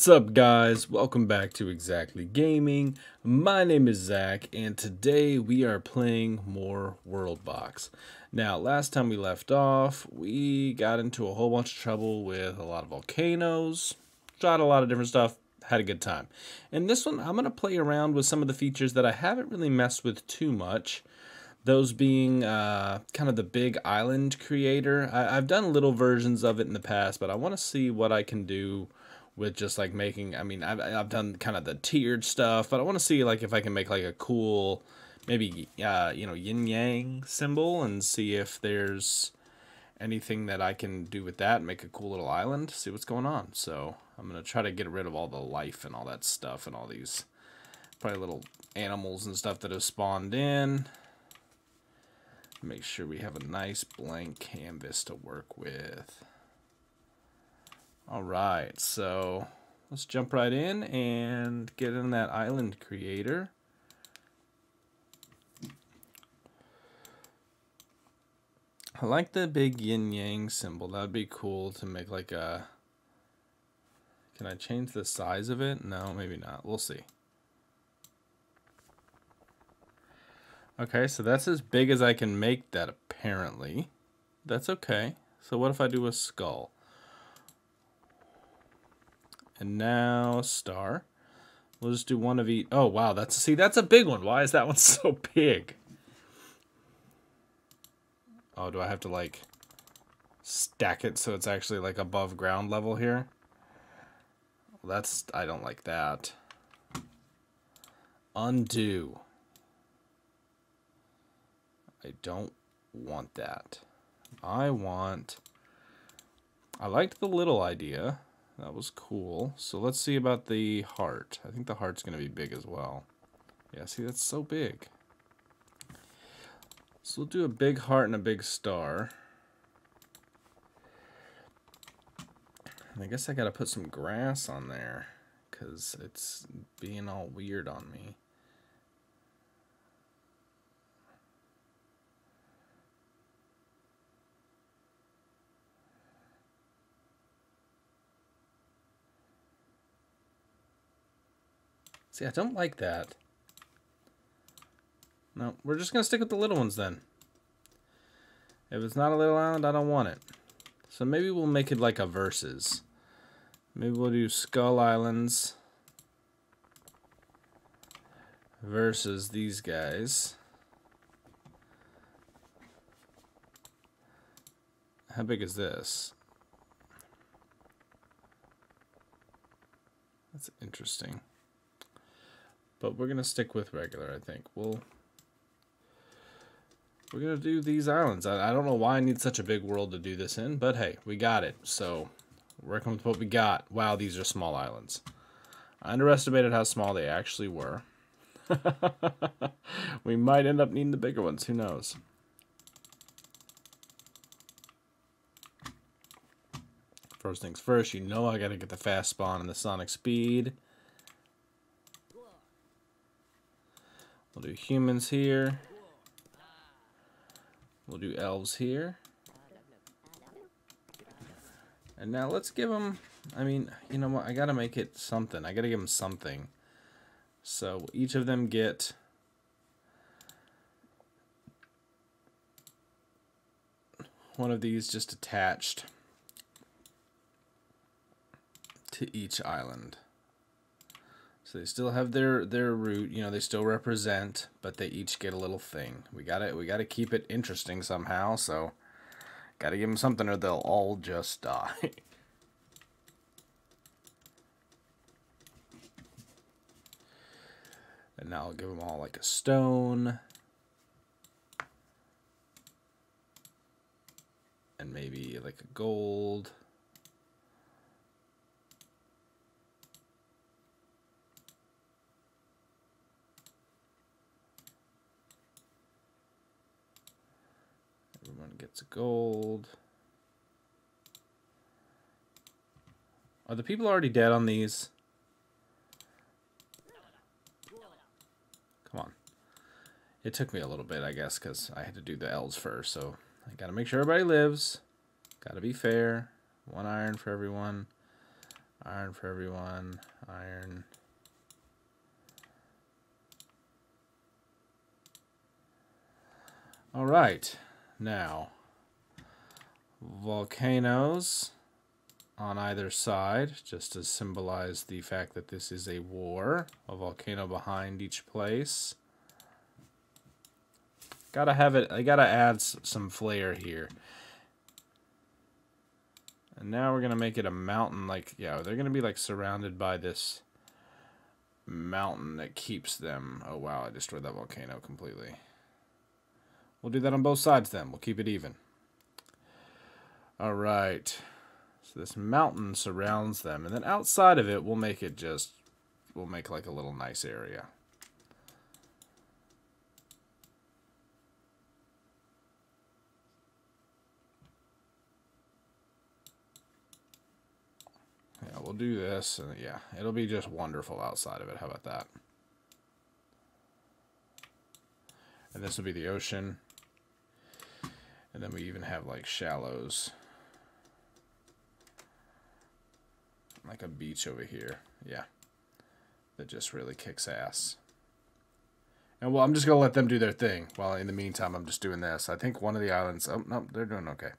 What's up guys? Welcome back to ExZackly Gaming. My name is Zach and today we are playing more Worldbox. Now last time we left off we got into a whole bunch of trouble with a lot of volcanoes, shot a lot of different stuff, had a good time. In this one I'm going to play around with some of the features that I haven't really messed with too much. Those being uh, kind of the big island creator. I I've done little versions of it in the past but I want to see what I can do with just like making I mean I've, I've done kind of the tiered stuff but I want to see like if I can make like a cool maybe uh, you know yin yang symbol and see if there's anything that I can do with that make a cool little island see what's going on. So I'm gonna try to get rid of all the life and all that stuff and all these probably little animals and stuff that have spawned in. Make sure we have a nice blank canvas to work with all right, so let's jump right in and get in that island creator. I like the big yin yang symbol. That'd be cool to make like a. Can I change the size of it? No, maybe not. We'll see. Okay, so that's as big as I can make that apparently. That's okay. So what if I do a skull? And now star. We'll just do one of each. Oh, wow. That's See, that's a big one. Why is that one so big? Oh, do I have to, like, stack it so it's actually, like, above ground level here? Well, that's... I don't like that. Undo. I don't want that. I want... I liked the little idea. That was cool. So let's see about the heart. I think the heart's going to be big as well. Yeah, see, that's so big. So we'll do a big heart and a big star. And I guess I got to put some grass on there because it's being all weird on me. See, I don't like that. No, we're just going to stick with the little ones then. If it's not a little island, I don't want it. So maybe we'll make it like a versus. Maybe we'll do Skull Islands versus these guys. How big is this? That's interesting. But we're going to stick with regular, I think. We'll... We're going to do these islands. I, I don't know why I need such a big world to do this in, but hey, we got it. So, working with what we got. Wow, these are small islands. I underestimated how small they actually were. we might end up needing the bigger ones. Who knows? First things first, you know I gotta get the fast spawn and the sonic speed. We'll do humans here. We'll do elves here. And now let's give them, I mean, you know what, I gotta make it something. I gotta give them something. So each of them get one of these just attached to each island. So they still have their their root, you know, they still represent, but they each get a little thing. We got to we got to keep it interesting somehow, so got to give them something or they'll all just die. and now I'll give them all like a stone. And maybe like a gold. Gets a gold. Are the people already dead on these? Come on. It took me a little bit, I guess, because I had to do the elves first, so I gotta make sure everybody lives. Gotta be fair. One iron for everyone. Iron for everyone. Iron. All right. Now, volcanoes on either side, just to symbolize the fact that this is a war. A volcano behind each place. Gotta have it, I gotta add some flair here. And now we're gonna make it a mountain, like, yeah, they're gonna be like surrounded by this mountain that keeps them. Oh wow, I destroyed that volcano completely. We'll do that on both sides then. We'll keep it even. All right. So this mountain surrounds them. And then outside of it, we'll make it just, we'll make like a little nice area. Yeah, we'll do this. And yeah, it'll be just wonderful outside of it. How about that? And this will be the ocean. And then we even have like shallows. like a beach over here. Yeah. That just really kicks ass. And well, I'm just going to let them do their thing. While in the meantime, I'm just doing this. I think one of the islands... Oh, no, they're doing okay.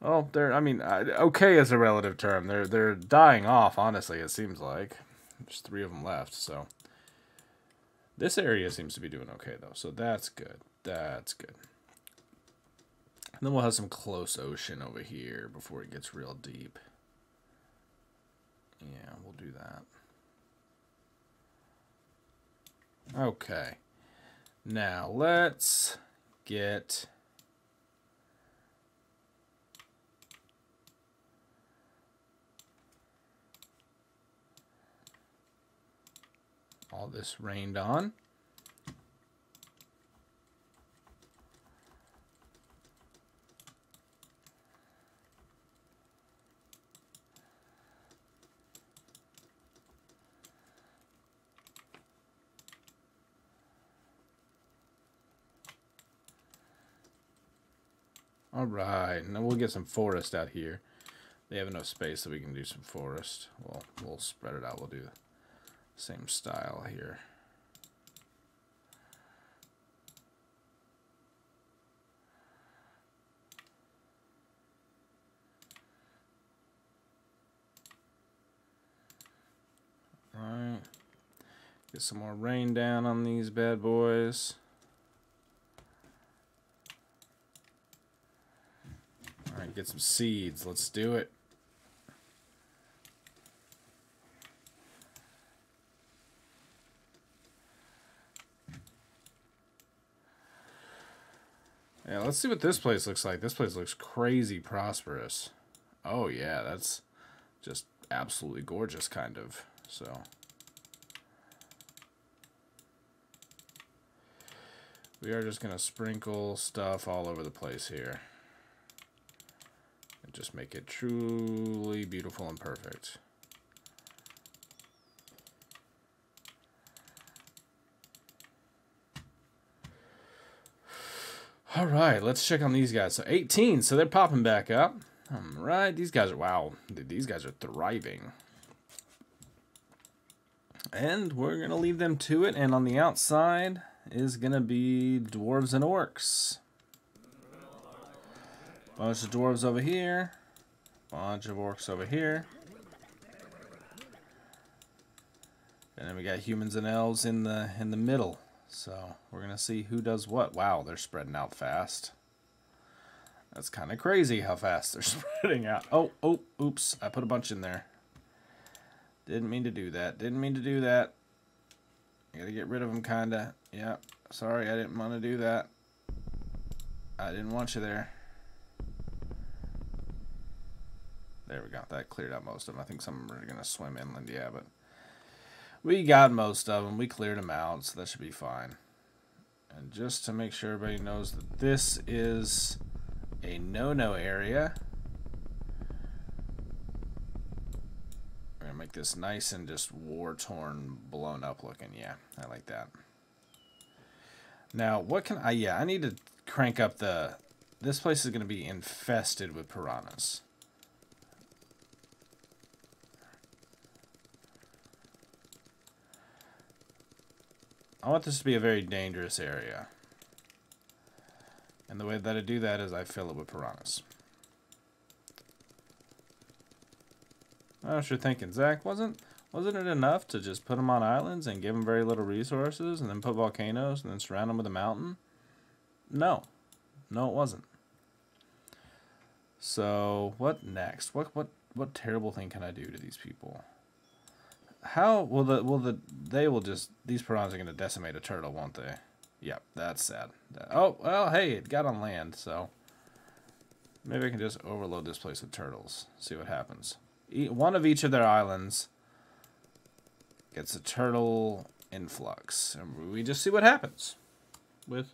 Oh, they're... I mean, okay is a relative term. They're, they're dying off, honestly, it seems like. There's three of them left, so... This area seems to be doing okay, though. So that's good. That's good. And then we'll have some close ocean over here before it gets real deep. Yeah, we'll do that. Okay. Now, let's get... all this rained on. Alright, now we'll get some forest out here. They have enough space that we can do some forest. Well, we'll spread it out. We'll do the same style here. Alright. Get some more rain down on these bad boys. Get some seeds. Let's do it. Yeah, let's see what this place looks like. This place looks crazy prosperous. Oh, yeah, that's just absolutely gorgeous, kind of. So... We are just going to sprinkle stuff all over the place here just make it truly beautiful and perfect. All right, let's check on these guys. So 18, so they're popping back up. All right, these guys are, wow, these guys are thriving. And we're going to leave them to it. And on the outside is going to be dwarves and orcs. Bunch of dwarves over here. Bunch of orcs over here. And then we got humans and elves in the in the middle. So we're gonna see who does what. Wow, they're spreading out fast. That's kind of crazy how fast they're spreading out. Oh, oh, oops. I put a bunch in there. Didn't mean to do that. Didn't mean to do that. I gotta get rid of them, kinda. Yeah, sorry, I didn't want to do that. I didn't want you there. There we go. That cleared out most of them. I think some are going to swim inland, yeah, but we got most of them. We cleared them out, so that should be fine. And just to make sure everybody knows that this is a no-no area, we're going to make this nice and just war-torn, blown up looking. Yeah, I like that. Now, what can I... Yeah, I need to crank up the... This place is going to be infested with piranhas. I want this to be a very dangerous area. And the way that I do that is I fill it with piranhas. I was you're thinking, Zach, wasn't wasn't it enough to just put them on islands and give them very little resources and then put volcanoes and then surround them with a mountain? No. No, it wasn't. So, what next? What what what terrible thing can I do to these people? How will the will the they will just these piranhas are going to decimate a turtle, won't they? Yep, that's sad. Oh, well, hey, it got on land, so maybe I can just overload this place with turtles. See what happens. One of each of their islands gets a turtle influx. And we just see what happens with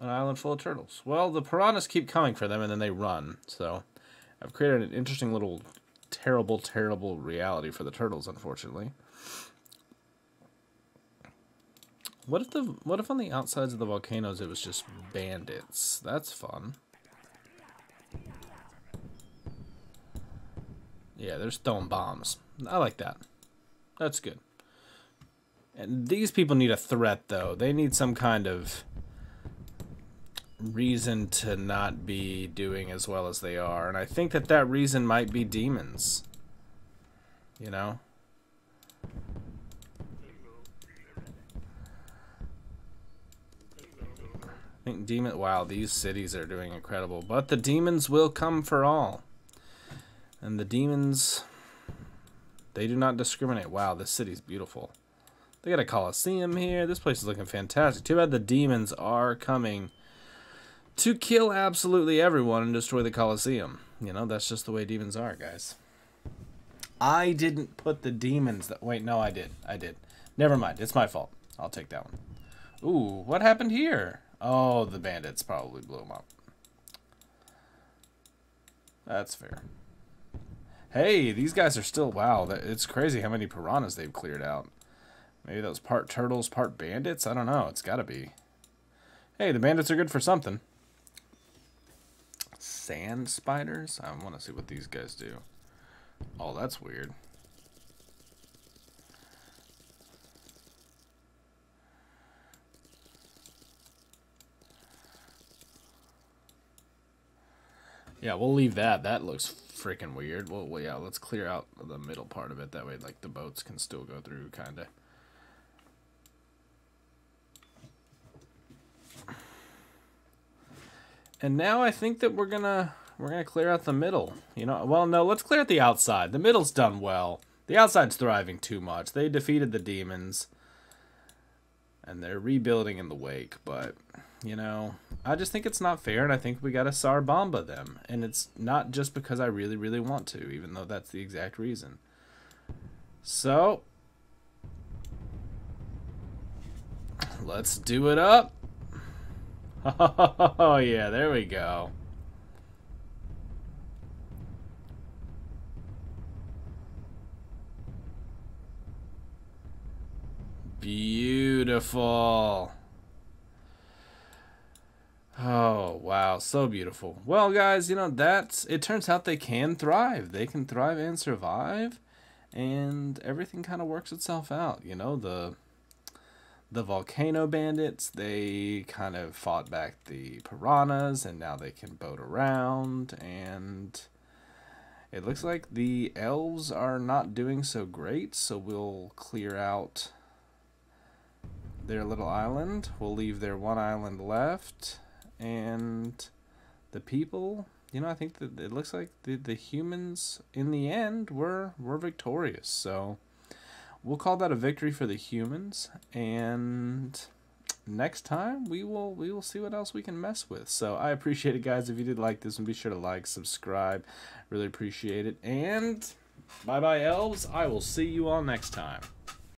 an island full of turtles. Well, the piranhas keep coming for them, and then they run. So I've created an interesting little terrible, terrible reality for the turtles, unfortunately. What if the what if on the outsides of the volcanoes it was just bandits? That's fun. Yeah, they're throwing bombs. I like that. That's good. And these people need a threat, though. They need some kind of reason to not be doing as well as they are. And I think that that reason might be demons. You know? I think demon. Wow, these cities are doing incredible. But the demons will come for all. And the demons, they do not discriminate. Wow, this city's beautiful. They got a coliseum here. This place is looking fantastic. Too bad the demons are coming to kill absolutely everyone and destroy the coliseum. You know, that's just the way demons are, guys. I didn't put the demons that... Wait, no, I did. I did. Never mind. It's my fault. I'll take that one. Ooh, what happened here? Oh, the bandits probably blew them up. That's fair. Hey, these guys are still... Wow, it's crazy how many piranhas they've cleared out. Maybe those part turtles, part bandits? I don't know. It's got to be. Hey, the bandits are good for something. Sand spiders? I want to see what these guys do. Oh, that's weird. Yeah, we'll leave that. That looks freaking weird. Well, yeah, let's clear out the middle part of it. That way, like, the boats can still go through, kind of. And now I think that we're gonna we're gonna clear out the middle. You know, well, no, let's clear out the outside. The middle's done well. The outside's thriving too much. They defeated the demons, and they're rebuilding in the wake. But you know, I just think it's not fair, and I think we gotta Tsar Bomba them. And it's not just because I really, really want to, even though that's the exact reason. So, let's do it up. Oh, yeah, there we go. Beautiful. Oh, wow. So beautiful. Well, guys, you know, that's... It turns out they can thrive. They can thrive and survive. And everything kind of works itself out. You know, the the volcano bandits they kind of fought back the piranhas and now they can boat around and it looks like the elves are not doing so great so we'll clear out their little island we'll leave their one island left and the people, you know, I think that it looks like the, the humans in the end were were victorious. So we'll call that a victory for the humans and next time we will we will see what else we can mess with. So i appreciate it guys. If you did like this one be sure to like subscribe. Really appreciate it. And bye bye elves. I will see you all next time